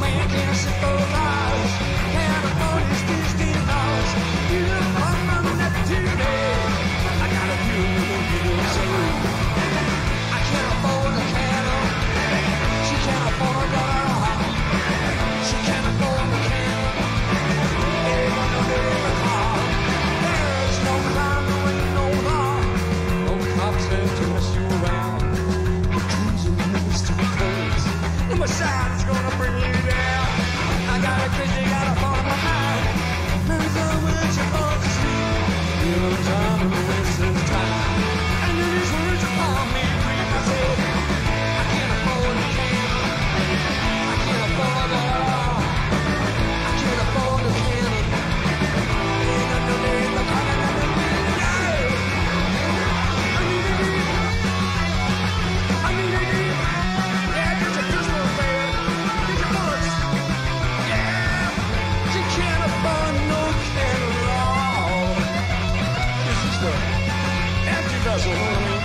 way it is supposed Suicide's gonna bring you down. I got a crazy out of my mind. Maybe I will you fall sleep You know, time soul.